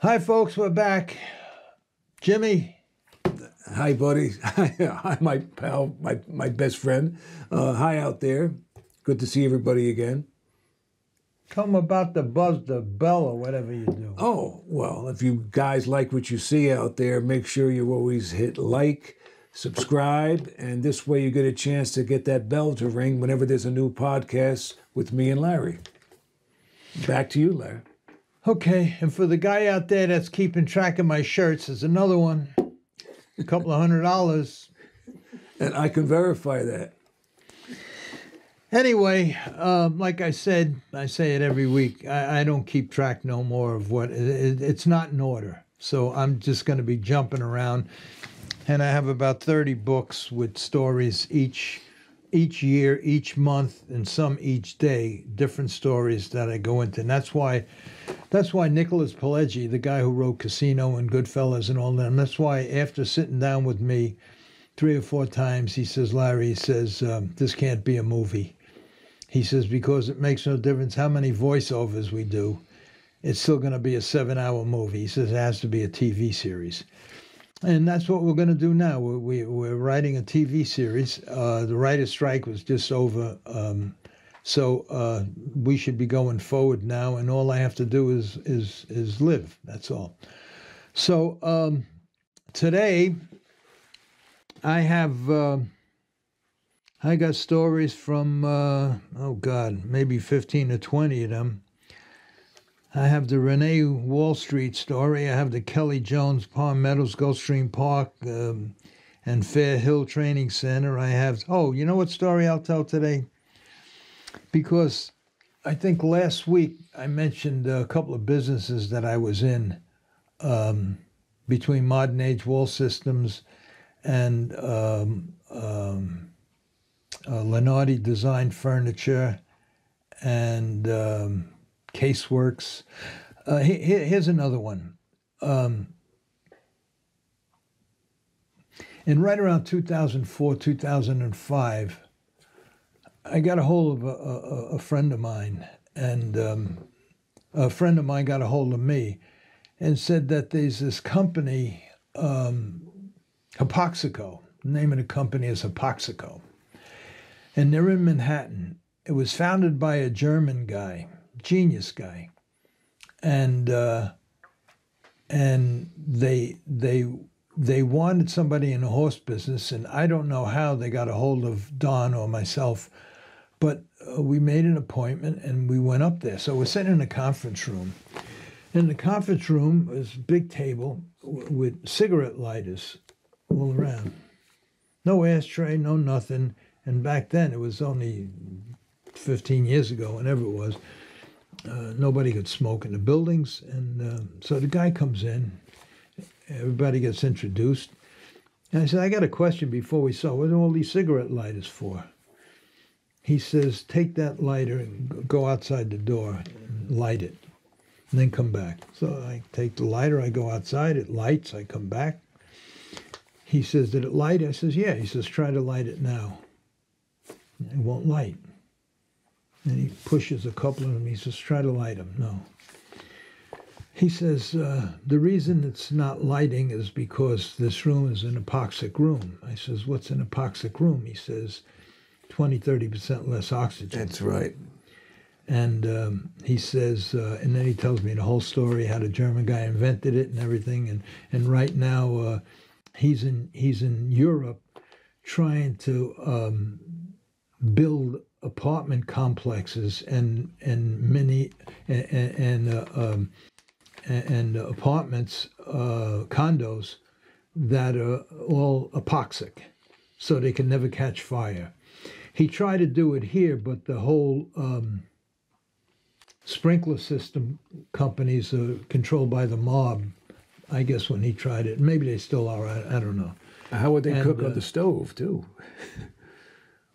Hi, folks. We're back. Jimmy, Hi, buddy. Hi, my pal, my, my best friend. Uh, hi out there. Good to see everybody again. come about the buzz the bell or whatever you do. Oh, well, if you guys like what you see out there, make sure you always hit like, subscribe, and this way you get a chance to get that bell to ring whenever there's a new podcast with me and Larry. Back to you, Larry. Okay, and for the guy out there that's keeping track of my shirts, there's another one. A couple of hundred dollars. And I can verify that. Anyway, um, like I said, I say it every week. I, I don't keep track no more of what it, it, it's not in order. So I'm just going to be jumping around, and I have about thirty books with stories each each year, each month, and some each day. Different stories that I go into, and that's why that's why Nicholas Pileggi, the guy who wrote Casino and Goodfellas and all them, that's why after sitting down with me three or four times, he says, Larry, he says, um, this can't be a movie. He says, because it makes no difference how many voiceovers we do, it's still going to be a seven hour movie. He says it has to be a TV series. And that's what we're going to do now. We're, we, we're writing a TV series. Uh, the writer's strike was just over. Um, so uh, we should be going forward now, and all I have to do is is is live. That's all. So um, today, I have uh, I got stories from uh, oh God, maybe fifteen or twenty of them. I have the Renee Wall Street story. I have the Kelly Jones Palm Meadows Gulfstream Park um, and Fair Hill Training Center. I have oh, you know what story I'll tell today? Because I think last week I mentioned a couple of businesses that I was in um, between Modern Age Wall Systems and um, um, uh, Leonardi Design Furniture and um, Caseworks. Uh, he- he- here's another one. Um, in right around 2004, 2005, I got a hold of a, a, a friend of mine, and um, a friend of mine got a hold of me and said that there's this company, um, Hypoxico. The name of the company is Hypoxico. And they're in Manhattan. It was founded by a German guy, genius guy. And uh, and they they they wanted somebody in the horse business, and I don't know how they got a hold of Don or myself but uh, we made an appointment and we went up there. So we're sitting in a conference room. In the conference room was a big table with cigarette lighters all around. No ashtray, no nothing. And back then, it was only 15 years ago, whenever it was, uh, nobody could smoke in the buildings. And uh, so the guy comes in, everybody gets introduced. And I said, I got a question before we saw what are all these cigarette lighters for? He says, take that lighter and go outside the door light it, and then come back. So I take the lighter, I go outside, it lights, I come back. He says, did it light? I says, yeah. He says, try to light it now. It won't light. And he pushes a couple of them. He says, try to light them. No. He says, uh, the reason it's not lighting is because this room is an epoxic room. I says, what's an epoxic room? He says, 20, 30% less oxygen. That's right. And um, he says, uh, and then he tells me the whole story how the German guy invented it and everything. And and right now uh, he's in he's in Europe trying to um, build apartment complexes and and many and and, uh, um, and, apartments uh, condos that are all epoxic, so they can never catch fire. He tried to do it here, but the whole um, sprinkler system companies are controlled by the mob. I guess when he tried it, maybe they still are. I, I don't know. How would they And, cook uh, on the stove too?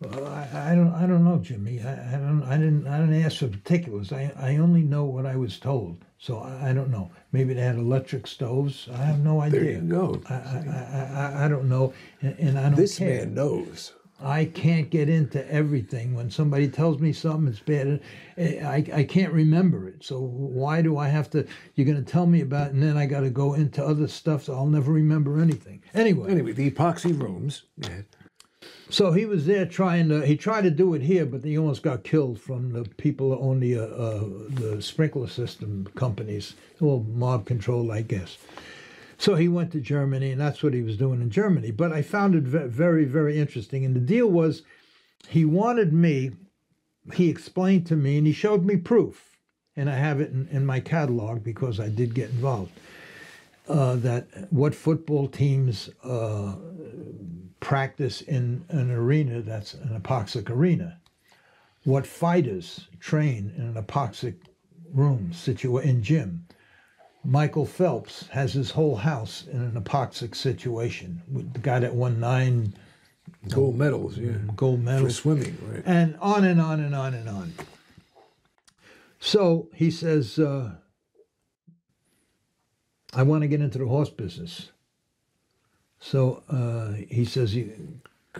Well, I, I don't. I don't know, Jimmy. I, I don't. I didn't. I didn't ask for particulars. I, I only know what I was told. So I, I don't know. Maybe they had electric stoves. I have no idea. There you go. I, I, I, I- don't know, and, and I don't This care. man knows. I can't get into everything. When somebody tells me something, it's bad. eh, I, I can't remember it. So why do I have to? You're going to tell me about, it and then I got to go into other stuff. So I'll never remember anything. Anyway, Anyway, the epoxy rooms. Yeah. so he was there trying to. He tried to do it here, but he almost got killed from the people that own the uh, uh, the sprinkler system companies. All mob control, I guess. So he went to Germany, and that's what he was doing in Germany. But I found it very, very interesting. And the deal was, he wanted me. He explained to me, and he showed me proof, and I have it in, in my catalog because I did get involved. Uh, that what football teams uh, practice in an arena that's an epoxic arena. What fighters train in an epoxic room situa- in gym. Michael Phelps has his whole house in an epoxic situation. With the guy that won nine Gold medals, yeah. gold For swimming, right? and on and on and on and on. So he says, uh, I want to get into the horse business. So uh, he says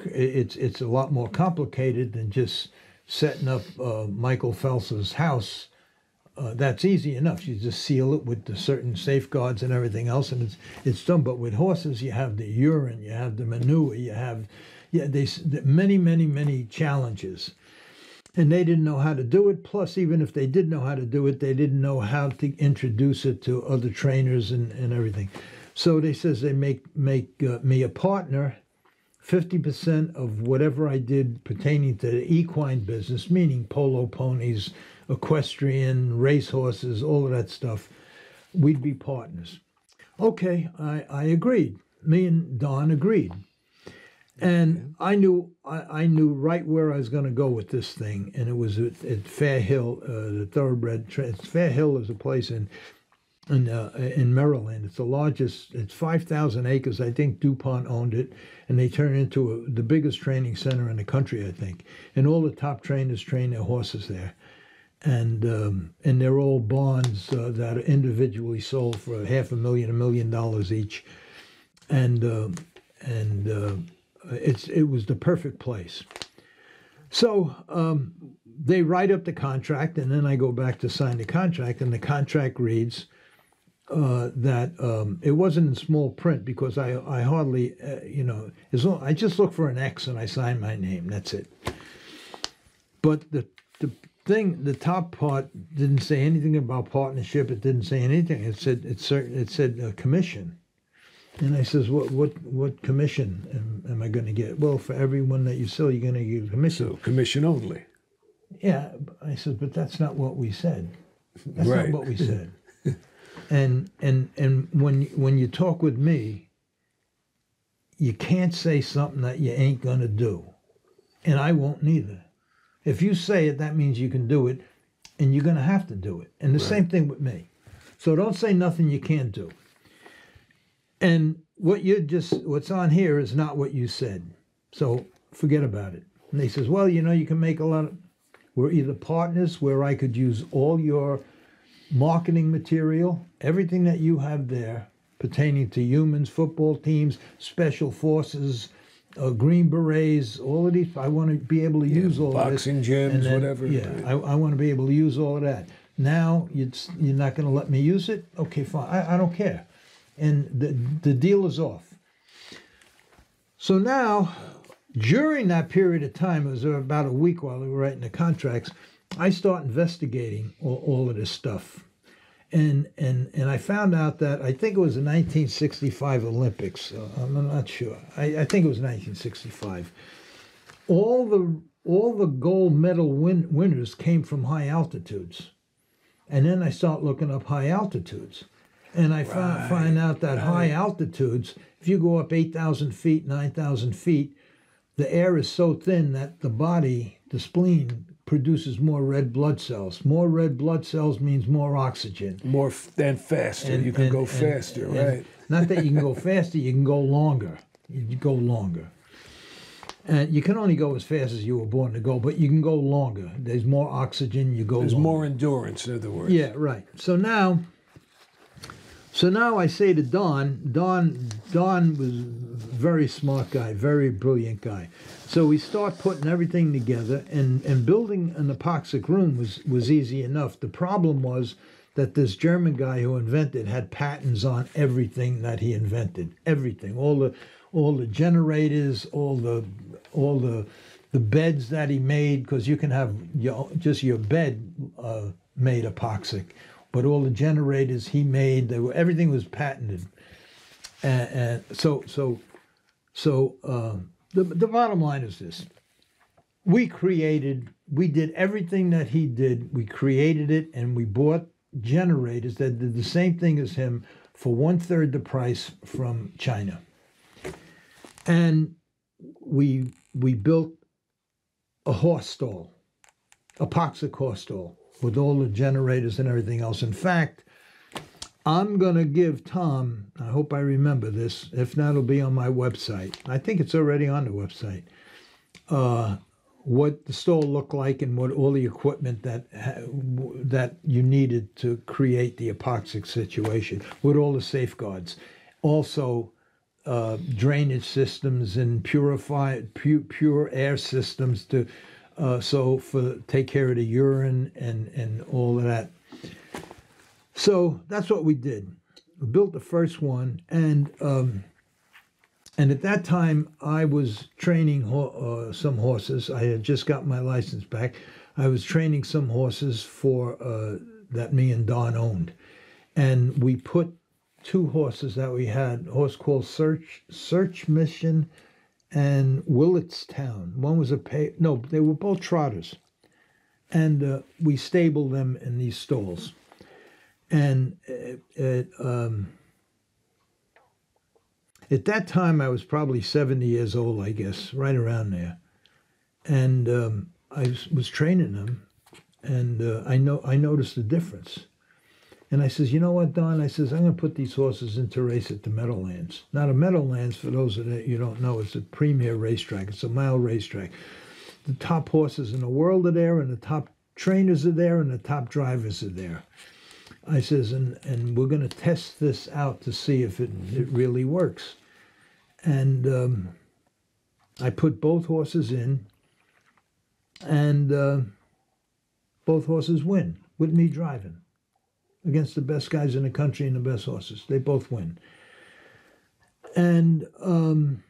it's it's a lot more complicated than just setting up uh, Michael Phelps's house. Uh, that's easy enough. You just seal it with the certain safeguards and everything else, and it's it's done. But with horses, you have the urine, you have the manure, you have yeah, they many many many challenges and they didn't know how to do it. Plus, even if they did know how to do it, they didn't know how to introduce it to other trainers and, and everything. So they says they make make uh, me a partner, fifty percent of whatever I did pertaining to the equine business, meaning polo ponies, equestrian, racehorses, all of that stuff. We'd be partners. Okay, I, I agreed. Me and Don agreed and I knew I, I knew right where I was going to go with this thing, and it was at, at Fair Hill, uh, the thoroughbred. Fair Hill is a place in in uh, in Maryland. It's the largest. It's five thousand acres. I think Dupont owned it, and they turned into a, the biggest training center in the country. I think, and all the top trainers train their horses there. And um, and they're all bonds uh, that are individually sold for half a million, a million dollars each, and um and uh, it's it was the perfect place. So um, they write up the contract, and then I go back to sign the contract, and the contract reads uh, that um, it wasn't in small print because I I hardly uh, you know as long, I just look for an X and I sign my name. That's it. But the the thing, the top part didn't say anything about partnership. It didn't say anything. It said it certain it said uh, commission. And I says, what what what commission am, am I going to get? Well, for everyone that you sell, you're going to get a commission. So commission only. Yeah, I said, but that's not what we said. That's Right. not what we said. and and and when when you talk with me, you can't say something that you ain't gonna do, and I won't neither. If you say it, that means you can do it, and you're gonna have to do it. And the same thing with me. So don't say nothing you can't do. And what you just what's on here is not what you said. So forget about it. And he says, well, you know, you can make a lot of we're either partners where I could use all your marketing material, everything that you have there pertaining to humans, football teams, special forces, uh, Green Berets, all of these. I want to be able to use all of this. boxing gyms, then- whatever. Yeah, I, I want to be able to use all of that. Now you're, you're not going to let me use it? Okay, fine. I, I don't care. And the, the deal is off. So now, during that period of time, it was about a week while we were writing the contracts, I start investigating all, all of this stuff. And, and and I found out that I think it was the 1965 Olympics. Uh, I'm not sure. I, I think it was 1965. All the all the gold medal win, winners came from high altitudes, and then I start looking up high altitudes, and I fi- find out that high altitudes, if you go up 8,000 feet, 9,000 feet, the air is so thin that the body, the spleen, produces more red blood cells. More red blood cells means more oxygen. More f- than faster. you can and- go and- faster, and right? Not that you can go faster, you can go longer. You go longer. And you can only go as fast as you were born to go, but you can go longer. There's more oxygen, you go There's longer. more endurance, in other words. Yeah, right. So now So now I say to Don, Don, Don was a very smart guy, very brilliant guy. So we start putting everything together, and, and building an epoxic room was, was easy enough. The problem was that this German guy who invented had patents on everything that he invented, everything, all the all the generators, all the all the the beds that he made, because you can have your, just your bed uh, made epoxic but all the generators he made, they were, everything was patented. And, and so, so, so uh, the, the bottom line is this. We created, we did everything that he did. We created it and we bought generators that did the same thing as him for one third the price from China. And we we built a horse stall, epoxic horse stall with all the generators and everything else. In fact, I'm going to give Tom, I hope I remember this, if not, it'll be on my website. I think it's already on the website. Uh, what the store looked like and what all the equipment that that you needed to create the epoxic situation with all the safeguards. Also, uh, drainage systems and purified pure, pure air systems to uh, so for take care of the urine and and all of that. So that's what we did. We built the first one, and um, and at that time I was training uh, some horses. I had just got my license back. I was training some horses for uh, that me and Don owned, and we put two horses that we had. A horse called Search Search Mission and Willetstown. One was a pay. No, they were both trotters, and uh, we stabled them in these stalls. And it, it, um, at that time, I was probably seventy years old, I guess, right around there, and um, I was training them, and uh, I know I noticed the difference. And I says, you know what, Don? I says, I'm going to put these horses into race at the Meadowlands. Now, the Meadowlands, for those that you don't know, it's a premier racetrack. It's a mile racetrack. The top horses in the world are there, and the top trainers are there, and the top drivers are there. I says, and, and we're going to test this out to see if it, it really works. And um, I put both horses in, and uh, both horses win with me driving against the best guys in the country and the best horses. They both win. And um,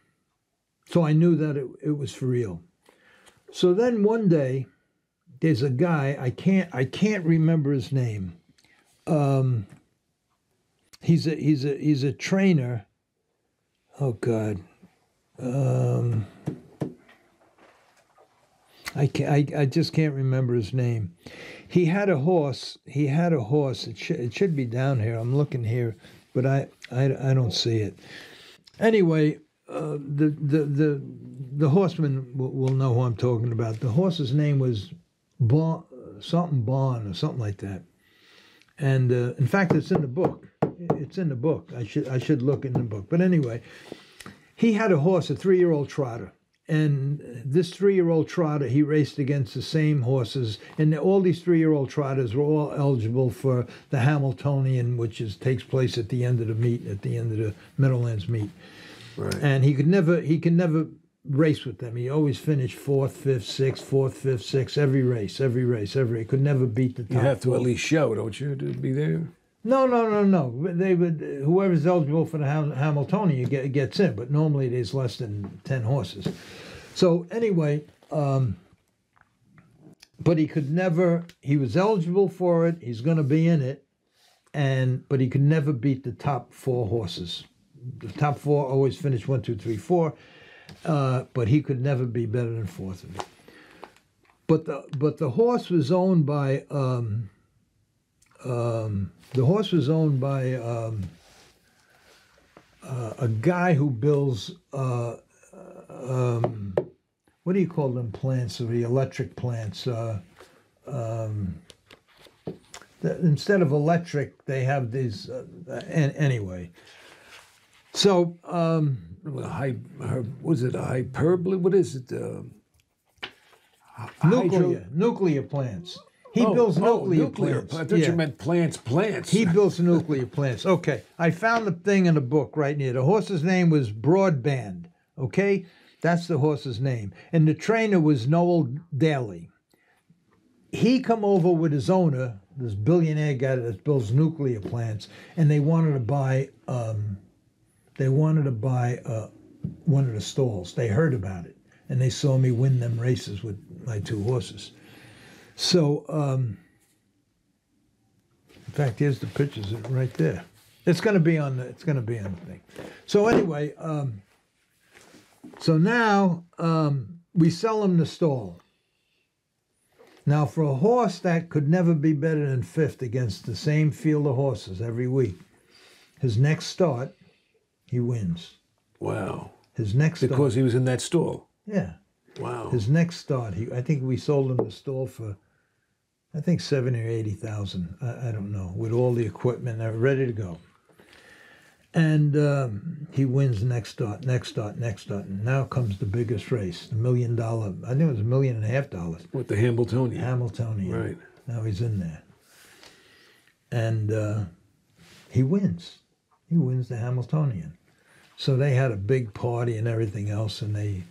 so I knew that it, it was for real. So then one day, there's a guy I can't I can't remember his name. Um, he's a he's a he's a trainer. Oh God. Um, I, can, I, I just can't remember his name. He had a horse. He had a horse. It, sh- it should be down here. I'm looking here, but I, I, I don't see it. Anyway, uh, the, the, the, the horseman will, will know who I'm talking about. The horse's name was bon, something Bon or something like that. And uh, in fact, it's in the book. It's in the book. I should I should look in the book. But anyway, he had a horse, a three-year-old trotter and this three-year-old trotter he raced against the same horses and all these three-year-old trotters were all eligible for the Hambletonian which is takes place at the end of the meet at the end of the meadowlands meet Right. and he could never he could never race with them he always finished fourth fifth sixth fourth fifth sixth every race every race every he could never beat the top You have to at least show, don't you, to be there? No, no, no, no. They would whoever's eligible for the Ham- Hambletonian get, gets in, but normally there's less than ten horses. So anyway, um, but he could never. He was eligible for it. He's going to be in it, and but he could never beat the top four horses. The top four always finish one, two, three, four, uh, but he could never be better than fourth. But the but the horse was owned by. Um, um, the horse was owned by um, uh, a guy who builds uh, um, what do you call them plants the electric plants uh, um, the, instead of electric they have these uh, an, anyway so um, hy- was it a hyperbole? What is it? Uh, nuclear nuclear plants He oh, builds oh, nuclear, nuclear plants. I thought Yeah. you meant plants, plants. He builds nuclear plants. Okay, I found the thing in the book right near. The horse's name was Broad Bahn. Okay, that's the horse's name, and the trainer was Noel Daley. He come over with his owner, this billionaire guy that builds nuclear plants, and they wanted to buy. Um, they wanted to buy uh, one of the stalls. They heard about it, and they saw me win them races with my two horses. So. Um, in fact, here's the pictures right there. It's going to be on the. It's going to be on the thing. So anyway, um, so now um, we sell him the stall. Now, for a horse that could never be better than fifth against the same field of horses every week, his next start, he wins. wow. His next start, Because he was in that stall. yeah, Wow. his next start, he I think we sold him the stall for, I think seventy or eighty thousand. I, I don't know, with all the equipment, they're ready to go. And um, he wins next start, next start, next start, and now comes the biggest race, the million dollar. I think it was a million and a half dollars. With the Hambletonian. Hambletonian. Right. Now he's in there, and uh, he wins. He wins the Hambletonian. So they had a big party and everything else, and they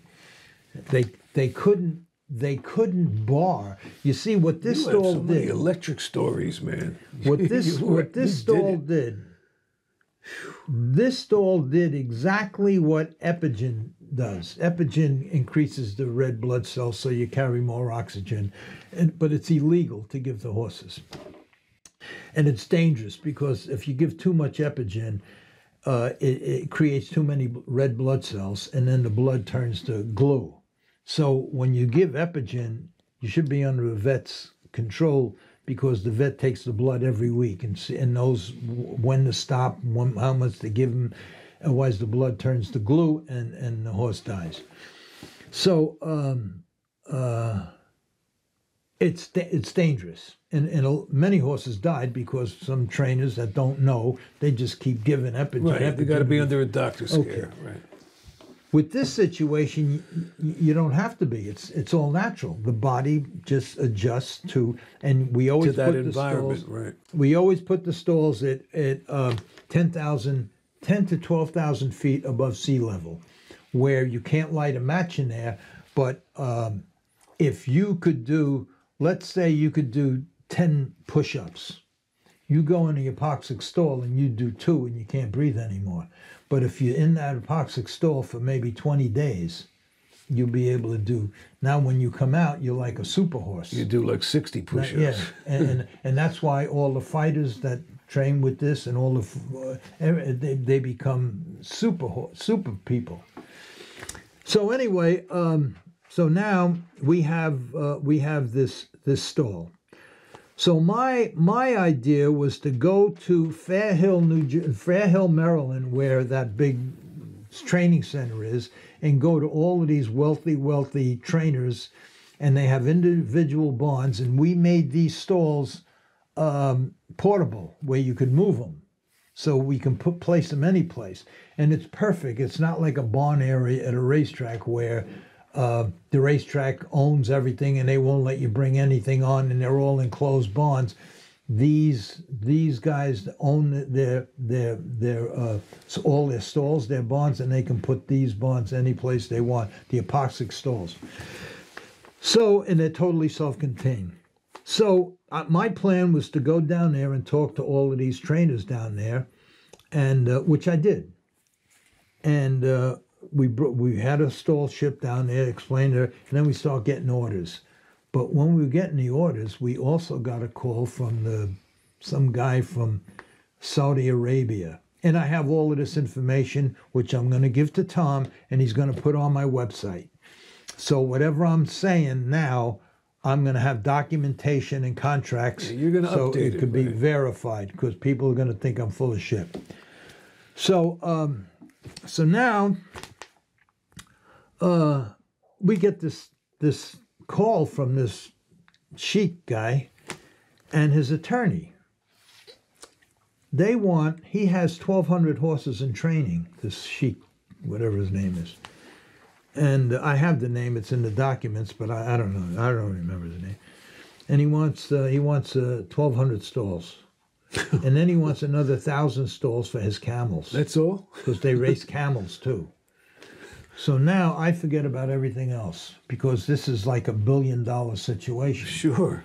they they couldn't they couldn't bar. You see what this you stall so did. electric stories, man. What this were- what this stall did. did. This stall did exactly what Epogen does. Epogen increases the red blood cells so you carry more oxygen, and, but it's illegal to give the horses. And it's dangerous because if you give too much Epogen, uh, it, it creates too many red blood cells, and then the blood turns to glue. So when you give Epogen, you should be under a vet's control because the vet takes the blood every week and, and knows when to stop, when, how much to give him. Otherwise, the blood turns to glue and, and the horse dies. So um, uh, it's it's dangerous, and and many horses died because some trainers that don't know they just keep giving Epogen. Right. You got to be under a doctor's care. Right. With this situation, you, you don't have to be. It's it's all natural. The body just adjusts to, and we To always that put the stalls. Right. We always put the stalls at at um, 10,000, 10 to twelve thousand feet above sea level, where you can't light a match in there. But um, if you could do, let's say you could do ten push-ups, you go in the epoxic stall and you do two and you can't breathe anymore. But if you're in that epoxic stall for maybe 20 days, you'll be able to do. Now, when you come out, you're like a super horse. You do like 60 That- push ups. yeah, and, and and that's why all the fighters that train with this and all the uh, they, they become super super people. So anyway, um, so now we have uh, we have this this stall. So my my idea was to go to Fair Hill, New Jer- Fair Hill, Maryland, where that big training center is, and go to all of these wealthy, wealthy trainers, and they have individual bonds, and we made these stalls um, portable where you could move them, so we can put place them any place, and it's perfect. It's not like a barn area at a racetrack where uh, the racetrack owns everything and they won't let you bring anything on, and they're all enclosed barns. These these guys own their their their uh, all their stalls, their bonds and they can put these bonds any place they want. The epoxic stalls. So and they're totally self-contained. So uh, my plan was to go down there and talk to all of these trainers down there, and uh, which I did. And uh, we we had a stall ship down there, explained her, and then we start getting orders. But when we were getting the orders, we also got a call from the some guy from Saudi Arabia. And I have all of this information, which I'm going to give to Tom, and he's going to put on my website. So whatever I'm saying now, I'm going to have documentation and contracts. Yeah, you're gonna so update it could be verified because people are going to think I'm full of shit. So, um, so now, uh, we get this this call from this sheik guy and his attorney. They want he has 1,200 horses in training. This sheik, whatever his name is and I have the name. It's in the documents, but I, I don't know. I don't remember the name. and he wants uh, he wants uh, twelve hundred stalls, and then he wants another thousand stalls for his camels That's all. because they race camels too. So now I forget about everything else because this is like a billion dollar situation. Sure.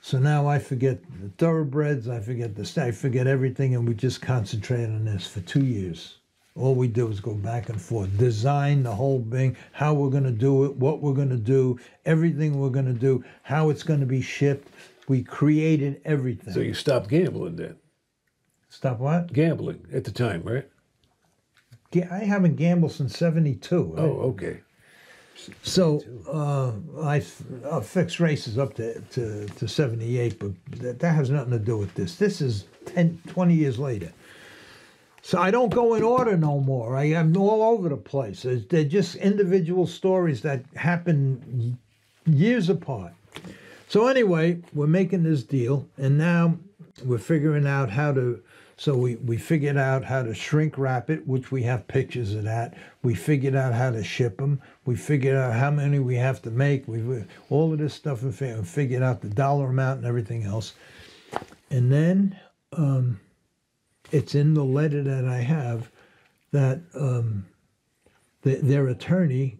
So now I forget the thoroughbreds, I forget the I forget everything, and we just concentrate on this for two years. All we do is go back and forth, design the whole thing, how we're going to do it, what we're going to do, everything we're going to do, how it's going to be shipped. We created everything. So you stopped gambling then? Stop what? Gambling at the time, right? I haven't gambled since '72. Oh, okay. So uh, I uh, fixed races up to, to, to 78, but that, that has nothing to do with this. This is 10, 20 years later. So I don't go in order no more. I am all over the place. There's- They're just individual stories that happen years apart. So anyway, we're making this deal, and now we're figuring out how to. So we, we figured out how to shrink wrap it, which we have pictures of that. We figured out how to ship them. We figured out how many we have to make. We all of this stuff and fi- figured out the dollar amount and everything else. And then um, it's in the letter that I have that um, the, their attorney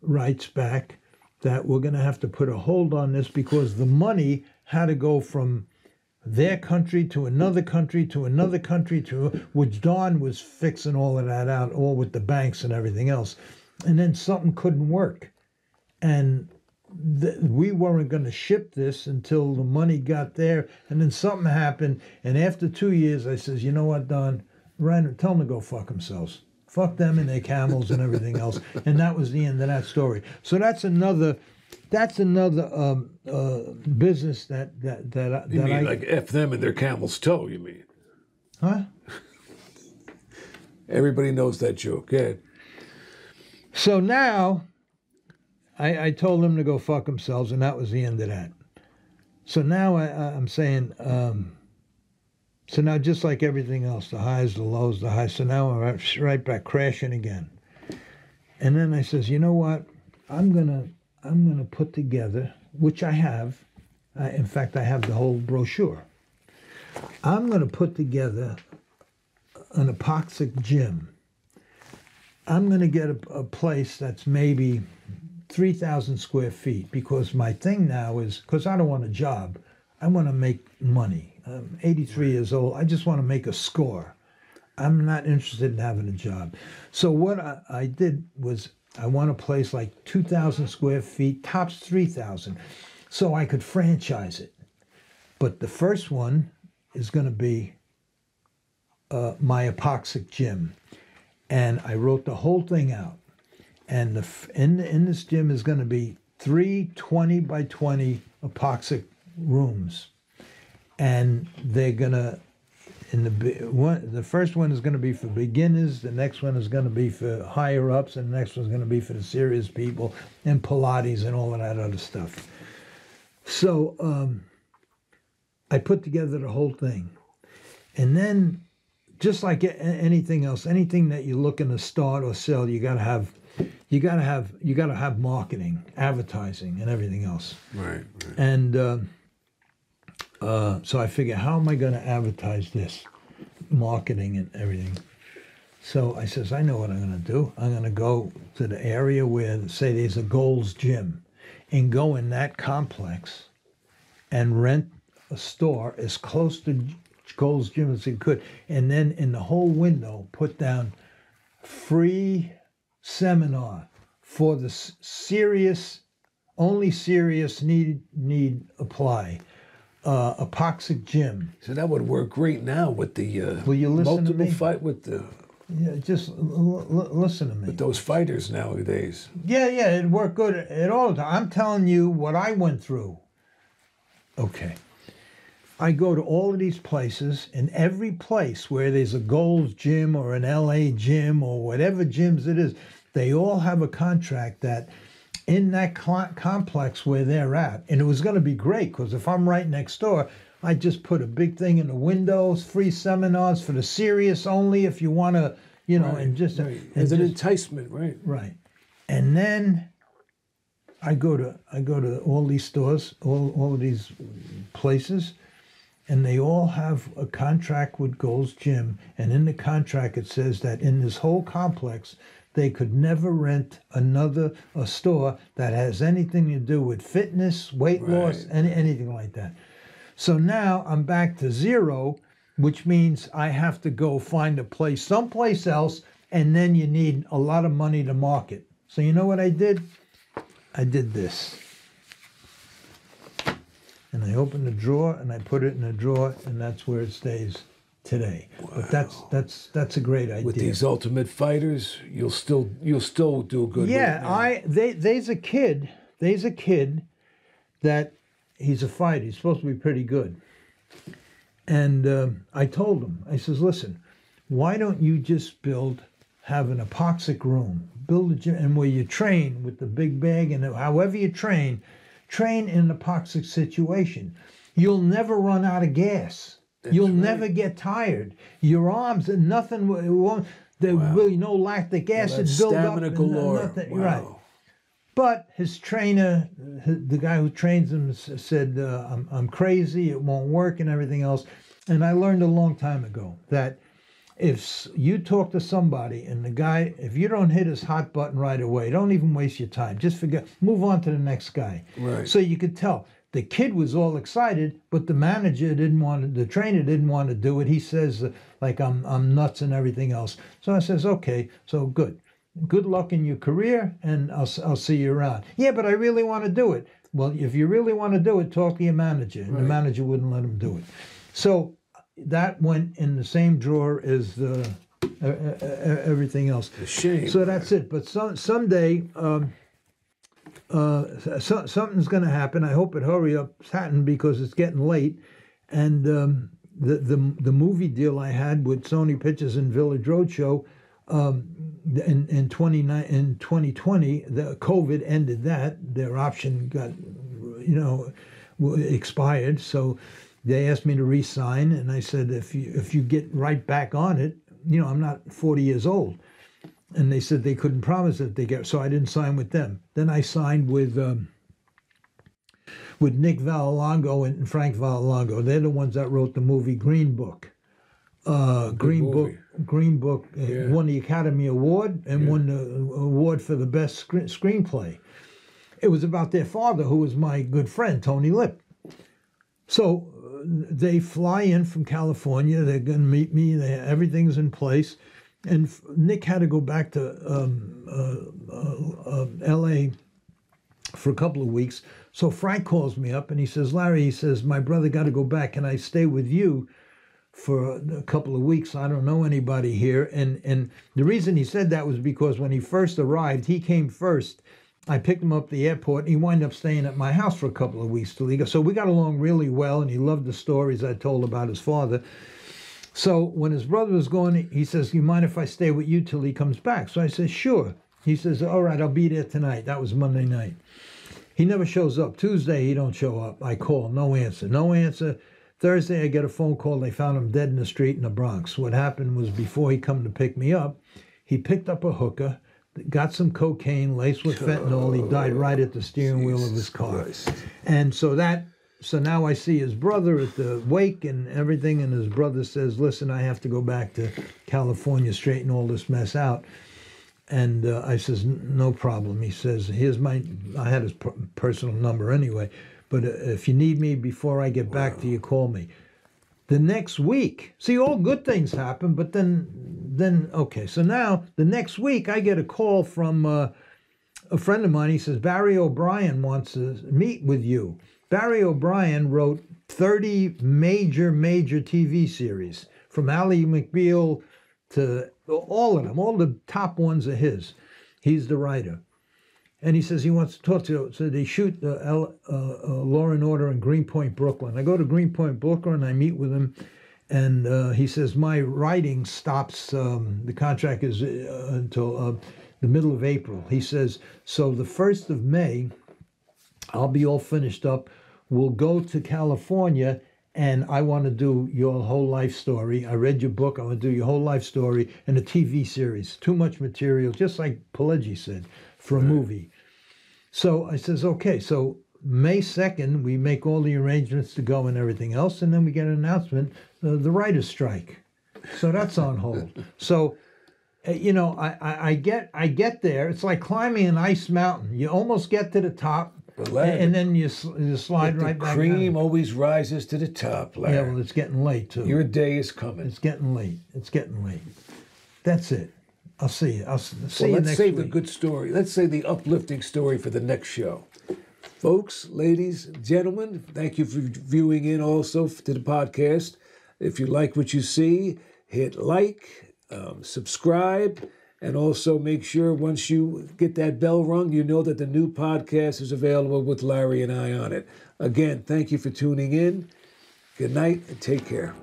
writes back that we're going to have to put a hold on this because the money had to go from their country to another country to another country to which Don was fixing all of that out, all with the banks and everything else, and then something couldn't work, and th- we weren't going to ship this until the money got there, and then something happened, and after two years, I says, you know what, Don, Reiner, tell them to go fuck themselves. Fuck them and their camels and everything else, and that was the end of that story. So that's another, that's another um, uh, business that that that, I- You that mean I like F them and their camel's toe, you mean? huh. Everybody knows that joke. Yeah. So now, I, I told them to go fuck themselves, and that was the end of that. So now I, I'm saying, um, so now just like everything else, the highs, the lows, the highs. So now I'm right- right back crashing again. And then I says, you know what? I'm gonna I'm gonna put together, which I have. Uh, in fact, I have the whole brochure. I'm gonna put together an epoxic gym. I'm going to get a, a place that's maybe 3,000 square feet because my thing now is because I don't want a job. I want to make money. I'm 83 years old. I just want to make a score. I'm not interested in having a job. So what I, I did was I want a place like 2,000 square feet, tops 3,000, so I could franchise it. But the first one is going to be uh, my epoxic gym and I wrote the whole thing out. And the in in this gym is going to be three 20 by 20 epoxic rooms, and they're gonna in the one the first one is going to be for beginners, the next one is going to be for higher ups, and the next one's going to be for the serious people and Pilates and all of that other stuff. So um, I put together the whole thing, and then just like anything else, anything that you're looking to start or sell, you got to have, you got to have, you got to have marketing, advertising, and everything else. Right. right. And uh, uh, so I figure, how am I going to advertise this, marketing and everything? So I says, I know what I'm going to do. I'm going to go to the area where, say, there's a Gold's Gym, and go in that complex, and rent a store as close to Gold's Gym as it could, and then in the whole window put down free seminar for the serious, only serious need need apply. Uh, epoxic gym. So that would work great now with the uh, Will you listen to multiple me? fight with the Yeah, just l- l- listen to me. with those fighters nowadays. Yeah, yeah, it worked good at all. I'm telling you what I went through. Okay. I go to all of these places, and every place where there's a Gold's gym or an LA gym or whatever gyms it is, they all have a contract that in that complex where they're at, and it was going to be great because if I'm right next door, I just put a big thing in the windows, free seminars for the serious only if you want to, you know, and just, Right. and As an enticement, right? Right. And then I go to I go to all these stores, all all of these places, and they all have a contract with Gold's Gym, and in the contract it says that in this whole complex they could never rent another a store that has anything to do with fitness, weight loss, Right. any, anything like that. So now I'm back to zero, which means I have to go find a place someplace else, and then you need a lot of money to market. So you know what I did? I did this. And I opened the drawer and I put it in a drawer, and that's where it stays today. But that's that's that's a great idea. With these ultimate fighters, you'll still you'll still do good. Yeah. I they there's a kid, there's a kid that he's a fighter. He's supposed to be pretty good. And um, I told him, I says, listen, why don't you just build, have an epoxic room, build a gym, and where you train with the big bag and however you train, train in an epoxic situation. You'll never run out of gas. You'll right. never get tired. Your arms and nothing won't. There will be no lactic acid That's build up. and galore. nothing- Wow. Right. But his trainer, the guy who trains him, said, uh, I'm, I'm crazy, it won't work, and everything else. And I learned a long time ago that if you talk to somebody and the guy, if you don't hit his hot button right away, don't even waste your time. Just forget, move on to the next guy. Right. So you could tell the kid was all excited, but the manager didn't want to, the trainer didn't want to do it. He says, uh, like, I'm, I'm nuts and everything else. So I says, okay, so good. Good luck in your career, and I'll, I'll see you around. Yeah, but I really want to do it. Well, if you really want to do it, talk to your manager. And the manager wouldn't let him do it. So that went in the same drawer as the, uh, uh, uh, everything else. A shame. So that's it. But some someday, um, uh, so, something's going to happen. I hope it hurry up, Satin, because it's getting late. And um, the the the movie deal I had with Sony Pictures and Village Roadshow um, in in twenty in twenty twenty, the COVID ended that. Their option got, you know, expired. So they asked me to resign, and I said, if you if you get right back on it, you know, I'm not forty years old and they said they couldn't promise that they get so I didn't sign with them. Then I signed with um, with Nick Vallelonga and Frank Vallelonga. They're the ones that wrote the movie Green Book. Uh, Green Book. Green Book uh, Yeah. won the Academy Award and won the award for the best screen- screenplay. It was about their father, who was my good friend Tony Lip. So uh, they fly in from California. They're going to meet me. They, everything's in place. And Nick had to go back to um, uh, uh, uh, L.A. for a couple of weeks. So Frank calls me up and he says, Larry, he says, my brother got to go back. Can I stay with you for a couple of weeks? I don't know anybody here. And, and the reason he said that was because when he first arrived, he came first. I picked him up at the airport. And he wound up staying at my house for a couple of weeks till he. So we got along really well, and he loved the stories I told about his father. So when his brother was going, he says, "You mind if I stay with you till he comes back?" So I said, "Sure." He says, "All right, I'll be there tonight." That was Monday night. He never shows up. Tuesday, he don't show up. I call, no answer, no answer. Thursday, I get a phone call. They found him dead in the street in the Bronx. What happened was before he come to pick me up, he picked up a hooker, got some cocaine laced with fentanyl. He died right at the steering wheel of his car. Christ. And so that, so now I see his brother at the wake and everything, and his brother says, "Listen, I have to go back to California, straighten all this mess out." And uh, I says, "No problem." He says, "Here's my, I had his personal number anyway, but uh, if you need me before I get back to you, call me." The next week, see, all good things happen, but then, then okay. So now the next week, I get a call from. Uh, a friend of mine, he says, Barry O'Brien wants to meet with you. Barry O'Brien wrote 30 major, major TV series from Ally McBeal to all of them. All the top ones are his. He's the writer. And he says he wants to talk to you. So they shoot uh, uh, uh, Law and Order in Greenpoint, Brooklyn. I go to Greenpoint, Brooklyn, and I meet with him. And uh, he says, My writing stops, um, the contract is uh, until uh, the middle of April. He says, So the 1st of May, I'll be all finished up. We'll go to California and I want to do your whole life story. I read your book. I want to do your whole life story in a TV series. Too much material, just like Pileggi said, for a movie. So I says, okay, so May 2nd, we make all the arrangements to go and everything else, and then we get an announcement uh, the writer's strike. So that's on hold. So, uh, you know, I, I, I get I get there. It's like climbing an ice mountain. You almost get to the top, But and, and then you, sl- you slide the right back cream down. always rises to the top, Larry. Yeah, well, it's getting late too. Your day is coming. It's getting late. It's getting late. That's it. I'll see you. I'll see Well, you let's next save week. the good story. Let's say the uplifting story for the next show. Folks, ladies, gentlemen, thank you for viewing in also to the podcast. If you like what you see, hit like, um, subscribe, and also make sure once you get that bell rung, you know that the new podcast is available with Larry and I on it. Again, thank you for tuning in. Good night and take care.